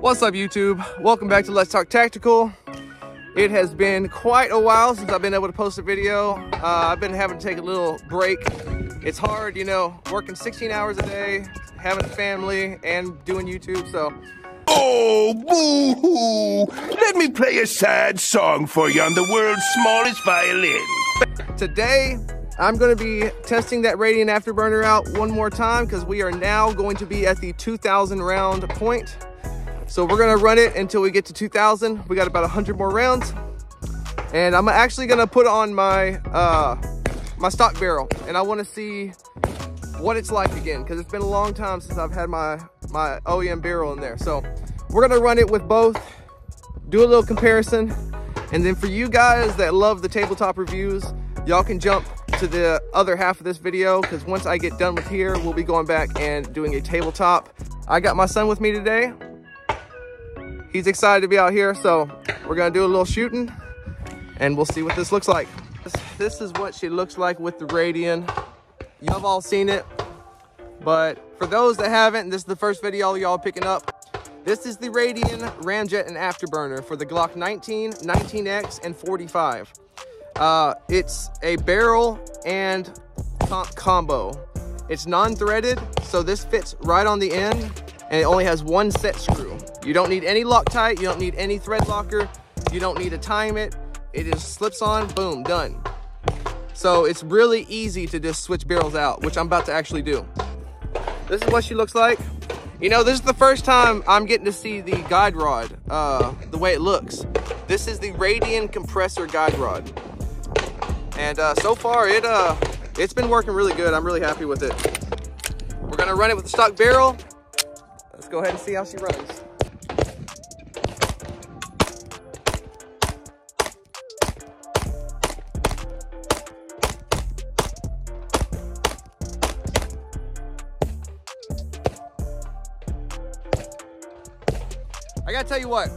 What's up YouTube? Welcome back to Let's Talk Tactical. It has been quite a while since I've been able to post a video. Uh, I've been having to take a little break. It's hard, you know, working 16 hours a day, having a family, and doing YouTube, so. Oh, boo-hoo! Let me play a sad song for you on the world's smallest violin. Today, I'm gonna be testing that Radian Afterburner out one more time because we are now going to be at the 2000 round point. So we're gonna run it until we get to 2000. We got about 100 more rounds. And I'm actually gonna put on my uh, my stock barrel and I wanna see what it's like again because it's been a long time since I've had my, my OEM barrel in there. So we're gonna run it with both, do a little comparison. And then for you guys that love the tabletop reviews, y'all can jump to the other half of this video because once I get done with here, we'll be going back and doing a tabletop. I got my son with me today. He's excited to be out here, so we're gonna do a little shooting and we'll see what this looks like. This, this is what she looks like with the Radian. Have all seen it, but for those that haven't, this is the first video y'all picking up. This is the Radian Ramjet and Afterburner for the Glock 19, 19X, and 45. Uh, it's a barrel and combo. It's non-threaded, so this fits right on the end, and it only has one set screw. You don't need any Loctite, you don't need any thread locker, you don't need to time it. It just slips on, boom, done. So it's really easy to just switch barrels out, which I'm about to actually do. This is what she looks like. You know, this is the first time I'm getting to see the guide rod, uh, the way it looks. This is the Radian compressor guide rod. And uh, so far, it uh, it's been working really good. I'm really happy with it. We're gonna run it with the stock barrel. Let's go ahead and see how she runs. Tell you what,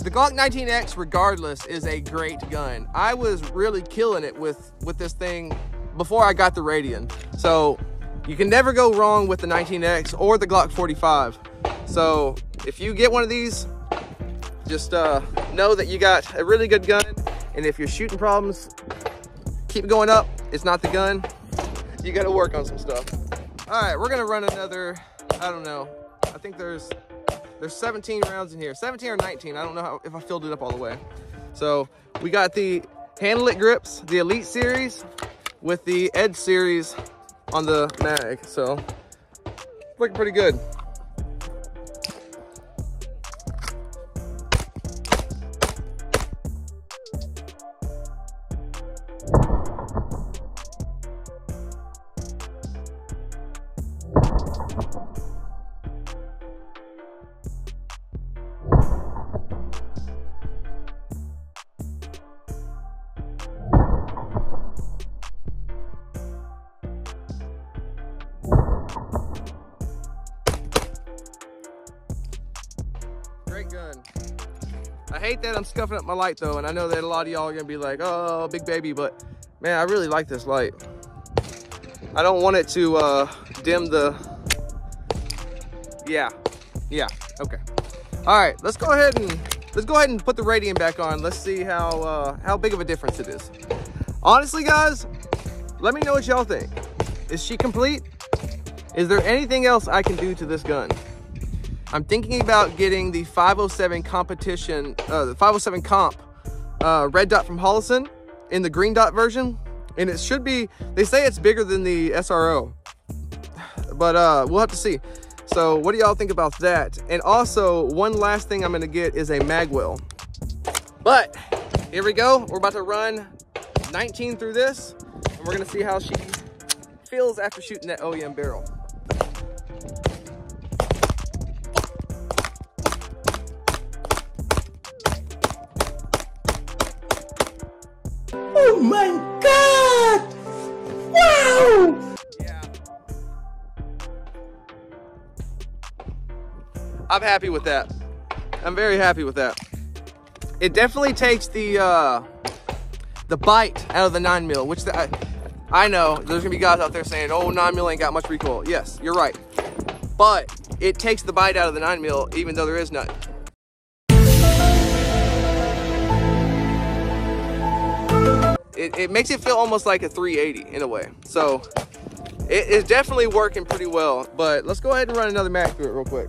the Glock 19X, regardless, is a great gun. I was really killing it with, with this thing before I got the Radian. So you can never go wrong with the 19X or the Glock 45. So if you get one of these, just uh, know that you got a really good gun. And if you're shooting problems, keep going up. It's not the gun. You gotta work on some stuff. All right, we're gonna run another, I don't know. I think there's there's 17 rounds in here, 17 or 19. I don't know how, if I filled it up all the way. So we got the Handle It grips, the Elite series with the Edge series on the mag. So looking pretty good. Hate that I'm scuffing up my light though, and I know that a lot of y'all are gonna be like, oh, big baby, but man, I really like this light. I don't want it to uh, dim the, yeah, yeah, okay. All right, let's go ahead and, let's go ahead and put the Radian back on. Let's see how, uh, how big of a difference it is. Honestly, guys, let me know what y'all think. Is she complete? Is there anything else I can do to this gun? I'm thinking about getting the 507 competition, uh, the 507 comp uh, red dot from Holosun in the green dot version. And it should be, they say it's bigger than the SRO, but uh, we'll have to see. So what do y'all think about that? And also one last thing I'm gonna get is a magwell. But here we go. We're about to run 19 through this and we're gonna see how she feels after shooting that OEM barrel. My god! Wow! Yeah. I'm happy with that. I'm very happy with that. It definitely takes the uh, the bite out of the 9 mil, which the, I, I know there's gonna be guys out there saying, oh, 9 mil ain't got much recoil. Yes, you're right. But it takes the bite out of the 9 mil, even though there is none. It, it makes it feel almost like a 380 in a way. So it is definitely working pretty well, but let's go ahead and run another Mac through it real quick.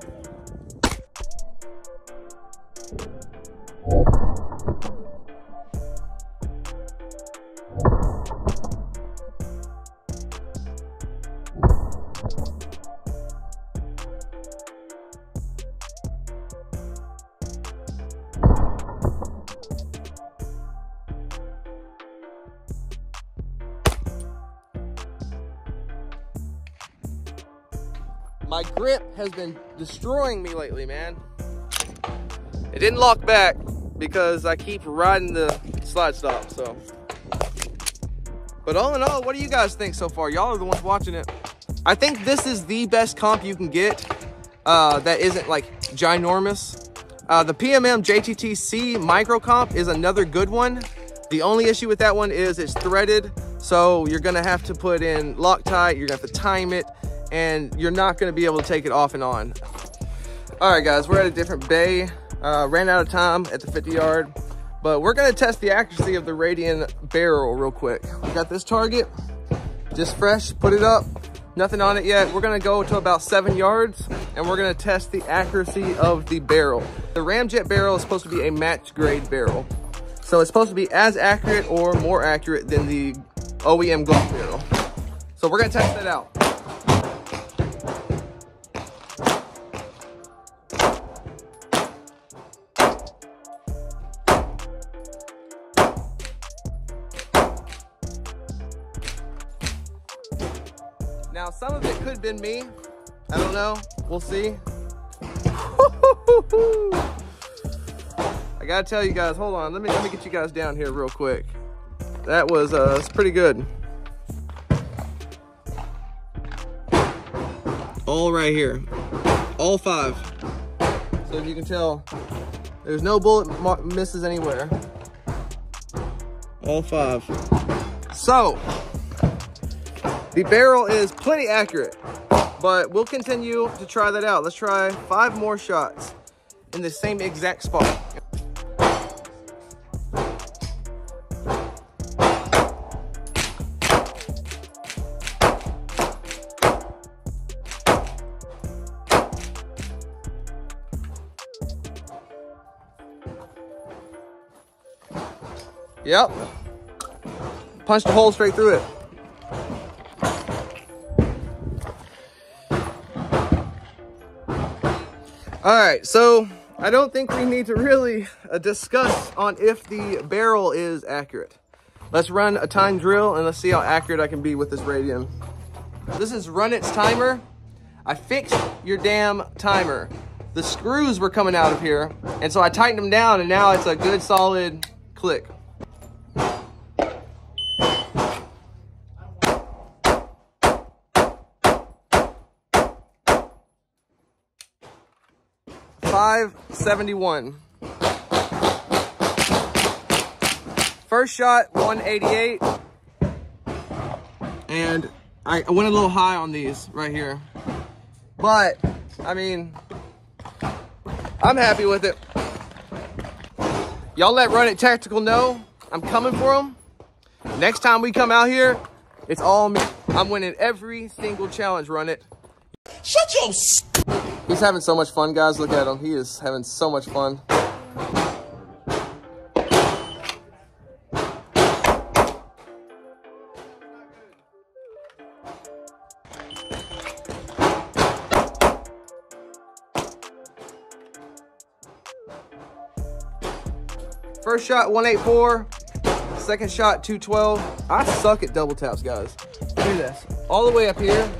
My grip has been destroying me lately, man. It didn't lock back because I keep riding the slide stop, so. But all in all, what do you guys think so far? Y'all are the ones watching it. I think this is the best comp you can get uh, that isn't like ginormous. Uh, the PMM JTTC micro comp is another good one. The only issue with that one is it's threaded. So you're gonna have to put in Loctite, you're gonna have to time it, and you're not gonna be able to take it off and on. All right, guys, we're at a different bay. Uh, ran out of time at the 50 yard, but we're gonna test the accuracy of the Radian barrel real quick. We got this target, just fresh, put it up, nothing on it yet. We're gonna go to about seven yards and we're gonna test the accuracy of the barrel. The Ramjet barrel is supposed to be a match grade barrel. So it's supposed to be as accurate or more accurate than the OEM Glock barrel. So we're gonna test that out. Now, some of it could have been me. I don't know. We'll see. I gotta tell you guys, hold on. Let me let me get you guys down here real quick. That was uh it's pretty good. All right here. All five. So if you can tell, there's no bullet misses anywhere. All five. So, the barrel is plenty accurate, but we'll continue to try that out. Let's try five more shots in the same exact spot. Yep. Punched a hole straight through it. All right, so I don't think we need to really uh, discuss on if the barrel is accurate. Let's run a time drill and let's see how accurate I can be with this Radian. This is run its timer. I fixed your damn timer. The screws were coming out of here, and so I tightened them down, and now it's a good solid click. Five seventy-one. First shot, 188. And I, I went a little high on these right here. But, I mean, I'm happy with it. Y'all let Run It Tactical know I'm coming for them. Next time we come out here, it's all me. I'm winning every single challenge, Run It. Shut your He's having so much fun, guys. Look at him. He is having so much fun. First shot, 184. second shot 212. I suck at double taps, guys. At this. All the way up here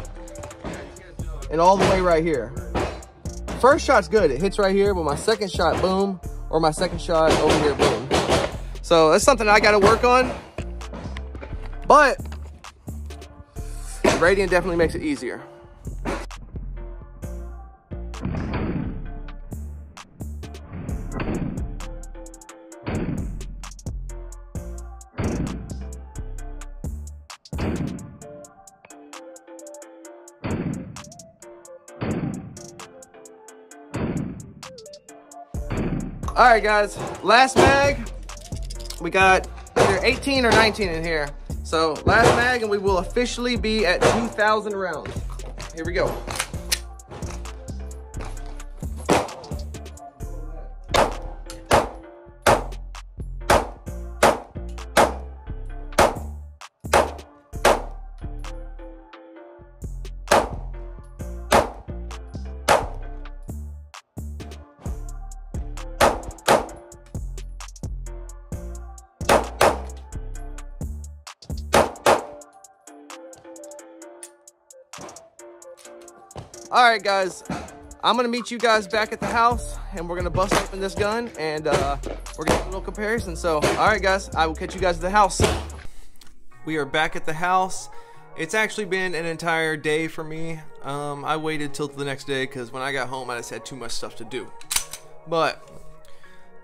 and all the way right here. First shot's good. It hits right here, but my second shot, boom, or my second shot over here, boom. So that's something I got to work on. But Radian definitely makes it easier. All right, guys, last mag. We got either 18 or 19 in here. So last mag and we will officially be at 2,000 rounds. Here we go. All right, guys. I'm gonna meet you guys back at the house and we're gonna bust open this gun and uh, we're gonna do a little comparison. So, all right, guys, I will catch you guys at the house. We are back at the house. It's actually been an entire day for me. Um, I waited till the next day because when I got home, I just had too much stuff to do. But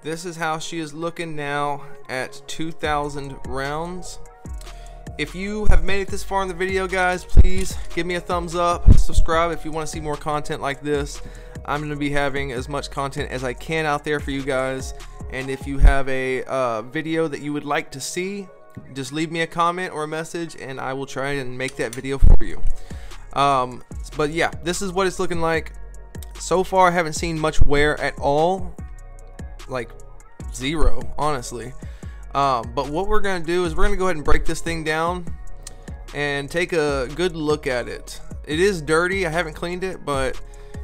this is how she is looking now at 2,000 rounds. If you have made it this far in the video, guys, please give me a thumbs up. Subscribe if you want to see more content like this. I'm going to be having as much content as I can out there for you guys. And if you have a uh, video that you would like to see, just leave me a comment or a message and I will try and make that video for you. Um, but yeah, this is what it's looking like. So far, I haven't seen much wear at all. Like, zero, honestly. Um, but what we're going to do is we're going to go ahead and break this thing down and take a good look at it. It is dirty. I haven't cleaned it, but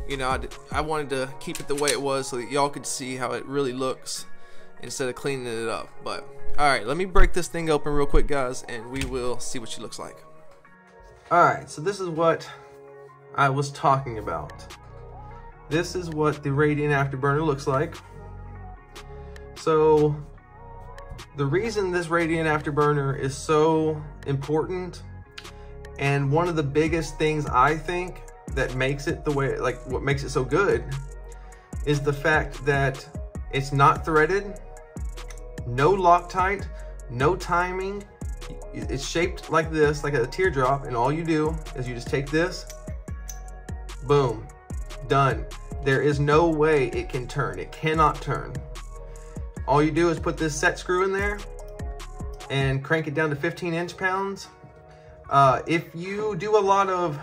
you know, I, I wanted to keep it the way it was so that y'all could see how it really looks instead of cleaning it up. But all right, let me break this thing open real quick, guys, and we will see what she looks like. All right, so this is what I was talking about. This is what the Radian Afterburner looks like. So the reason this Radian Afterburner is so important and one of the biggest things I think that makes it the way, like what makes it so good is the fact that it's not threaded, no Loctite, no timing. It's shaped like this, like a teardrop, and all you do is you just take this, boom, done. There is no way it can turn. It cannot turn. All you do is put this set screw in there and crank it down to 15 inch pounds. Uh, if you do a lot of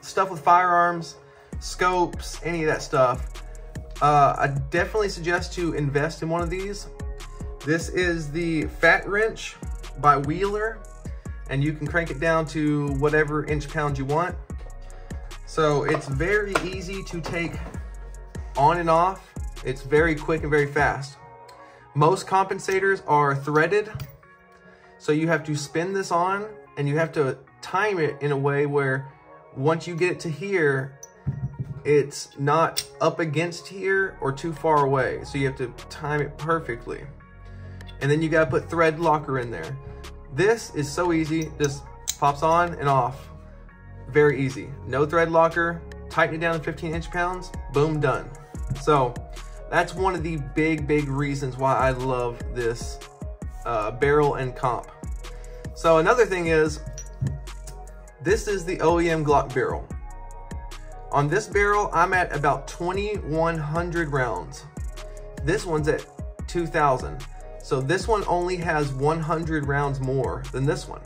stuff with firearms, scopes, any of that stuff, uh, I definitely suggest to invest in one of these. This is the Fat Wrench by Wheeler, and you can crank it down to whatever inch pounds you want. So it's very easy to take on and off. It's very quick and very fast. Most compensators are threaded. So you have to spin this on and you have to time it in a way where once you get it to here, it's not up against here or too far away. So you have to time it perfectly. And then you gotta put thread locker in there. This is so easy, just pops on and off. Very easy. No thread locker, tighten it down to 15 inch pounds, boom, done. So that's one of the big, big reasons why I love this uh, barrel and comp. So another thing is, this is the OEM Glock barrel. On this barrel, I'm at about 2,100 rounds. This one's at 2,000. So this one only has 100 rounds more than this one.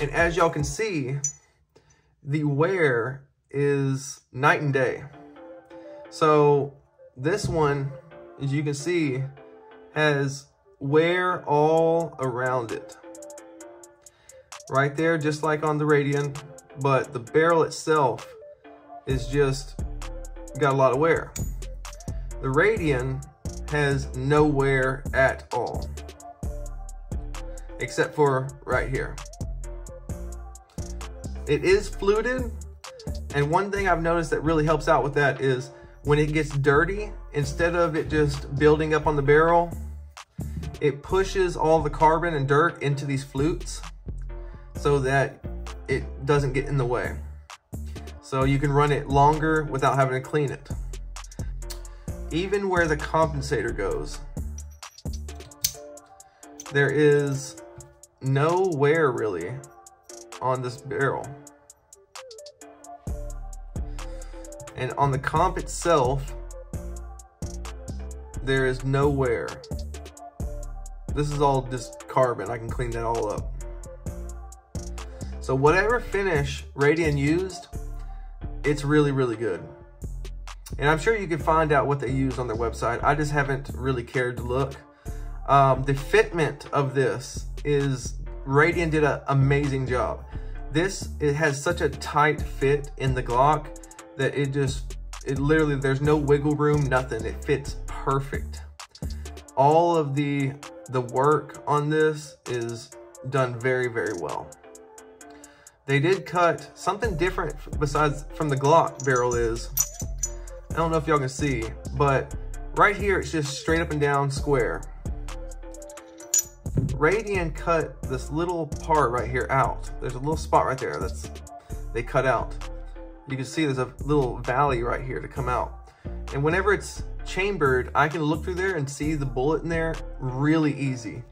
And as y'all can see, the wear is night and day. So this one, as you can see, has wear all around it. Right there, just like on the Radian, but the barrel itself is just got a lot of wear. The Radian has no wear at all. except for right here. It is fluted, and one thing I've noticed that really helps out with that is when it gets dirty, instead of it just building up on the barrel, it pushes all the carbon and dirt into these flutes so that it doesn't get in the way. So you can run it longer without having to clean it. Even where the compensator goes, there is no wear really on this barrel. And on the comp itself, there is no wear. This is all just carbon. I can clean that all up. So whatever finish Radian used, it's really, really good. And I'm sure you can find out what they use on their website. I just haven't really cared to look. Um, the fitment of this is, Radian did an amazing job. This, it has such a tight fit in the Glock that it just, it literally, there's no wiggle room, nothing. It fits perfect. All of the, the work on this is done very, very well. They did cut something different besides from the Glock barrel is, I don't know if y'all can see, but right here, it's just straight up and down square. Radian cut this little part right here out. There's a little spot right there that's they cut out. You can see there's a little valley right here to come out. And whenever it's chambered, I can look through there and see the bullet in there really easy.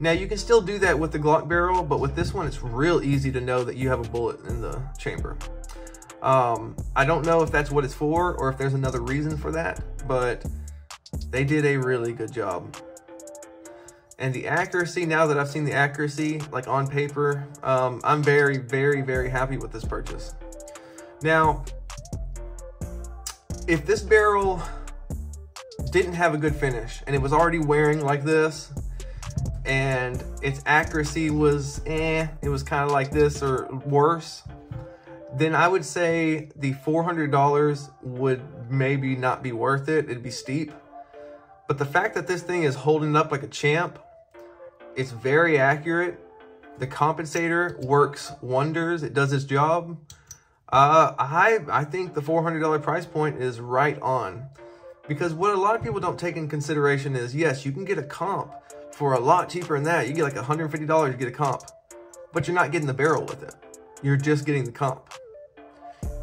Now you can still do that with the Glock barrel, but with this one, it's real easy to know that you have a bullet in the chamber. Um, I don't know if that's what it's for or if there's another reason for that, but they did a really good job. And the accuracy, now that I've seen the accuracy, like on paper, um, I'm very, very, very happy with this purchase. Now, if this barrel didn't have a good finish and it was already wearing like this, and its accuracy was eh, it was kind of like this or worse, then I would say the $400 would maybe not be worth it. It'd be steep. But the fact that this thing is holding up like a champ it's very accurate. The compensator works wonders. It does its job. Uh, I, I think the $400 price point is right on. Because what a lot of people don't take in consideration is, yes, you can get a comp for a lot cheaper than that. You get like $150, you get a comp. But you're not getting the barrel with it. You're just getting the comp.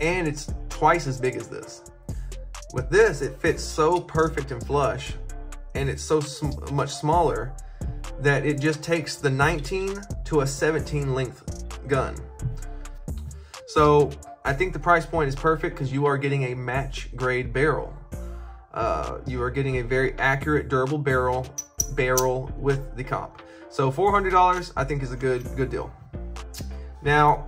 And it's twice as big as this. With this, it fits so perfect and flush. And it's so sm much smaller that it just takes the 19 to a 17 length gun. So I think the price point is perfect because you are getting a match grade barrel. Uh, you are getting a very accurate, durable barrel barrel with the comp. So $400 I think is a good good deal. Now,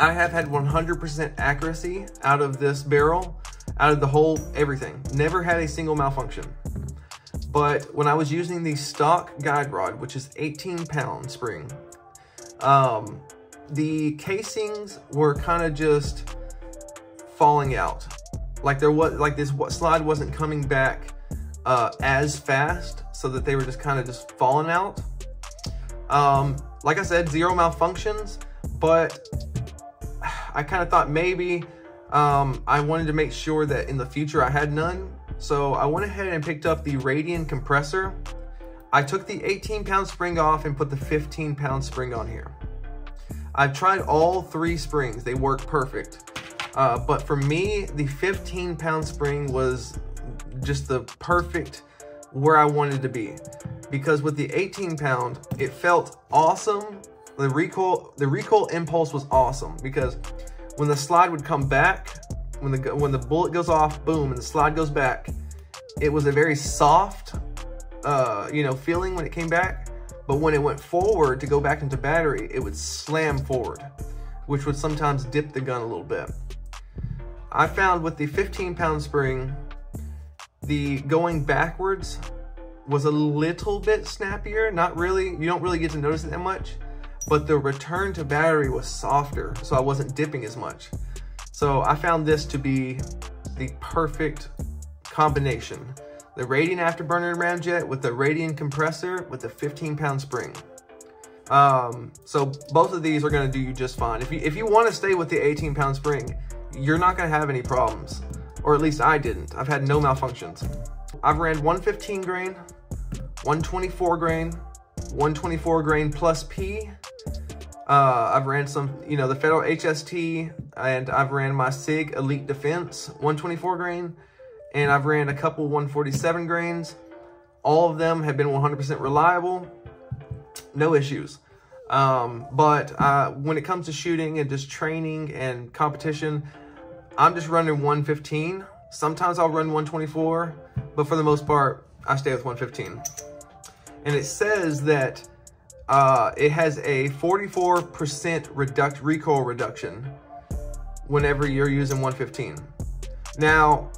I have had 100% accuracy out of this barrel, out of the whole everything. Never had a single malfunction. But when I was using the stock guide rod, which is 18 pound spring, um, the casings were kind of just falling out. Like there was, like this slide wasn't coming back uh, as fast so that they were just kind of just falling out. Um, like I said, zero malfunctions, but I kind of thought maybe um, I wanted to make sure that in the future I had none so I went ahead and picked up the Radian compressor. I took the 18 pound spring off and put the 15 pound spring on here. I've tried all three springs, they work perfect. Uh, but for me, the 15 pound spring was just the perfect where I wanted to be. Because with the 18 pound, it felt awesome. The recoil, the recoil impulse was awesome because when the slide would come back, when the when the bullet goes off, boom, and the slide goes back, it was a very soft, uh, you know, feeling when it came back. But when it went forward to go back into battery, it would slam forward, which would sometimes dip the gun a little bit. I found with the 15 pound spring, the going backwards was a little bit snappier. Not really, you don't really get to notice it that much, but the return to battery was softer, so I wasn't dipping as much. So I found this to be the perfect combination. The Radian afterburner ramjet with the Radian compressor with the 15 pound spring. Um, so both of these are gonna do you just fine. If you, if you wanna stay with the 18 pound spring, you're not gonna have any problems. Or at least I didn't. I've had no malfunctions. I've ran 115 grain, 124 grain, 124 grain plus P. Uh, I've ran some, you know, the Federal HST, and I've ran my SIG Elite Defense 124 grain, and I've ran a couple 147 grains. All of them have been 100% reliable, no issues. Um, but uh, when it comes to shooting and just training and competition, I'm just running 115. Sometimes I'll run 124, but for the most part, I stay with 115. And it says that uh, it has a 44% reduct recoil reduction whenever you're using 115. Now,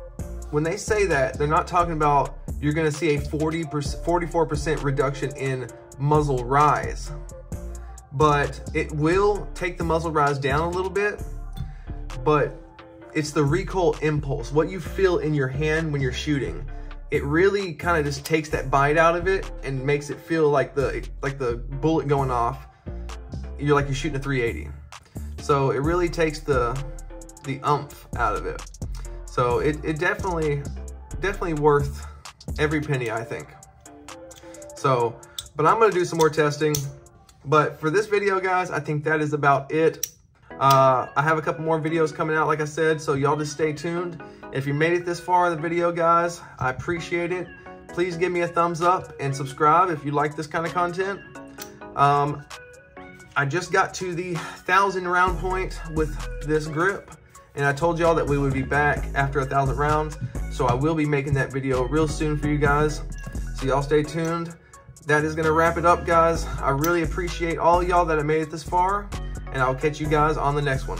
when they say that, they're not talking about you're gonna see a 40% 44% reduction in muzzle rise, but it will take the muzzle rise down a little bit, but it's the recoil impulse, what you feel in your hand when you're shooting. It really kind of just takes that bite out of it and makes it feel like the like the bullet going off. You're like you're shooting a 380. So it really takes the the umph out of it. So it, it definitely definitely worth every penny, I think. So, but I'm gonna do some more testing. But for this video, guys, I think that is about it. Uh, I have a couple more videos coming out, like I said, so y'all just stay tuned. If you made it this far in the video, guys, I appreciate it. Please give me a thumbs up and subscribe if you like this kind of content. Um, I just got to the thousand round point with this grip, and I told y'all that we would be back after a thousand rounds, so I will be making that video real soon for you guys. So y'all stay tuned. That is gonna wrap it up, guys. I really appreciate all y'all that have made it this far and I'll catch you guys on the next one.